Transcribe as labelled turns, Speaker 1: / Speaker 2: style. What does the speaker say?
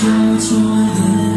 Speaker 1: 交错的。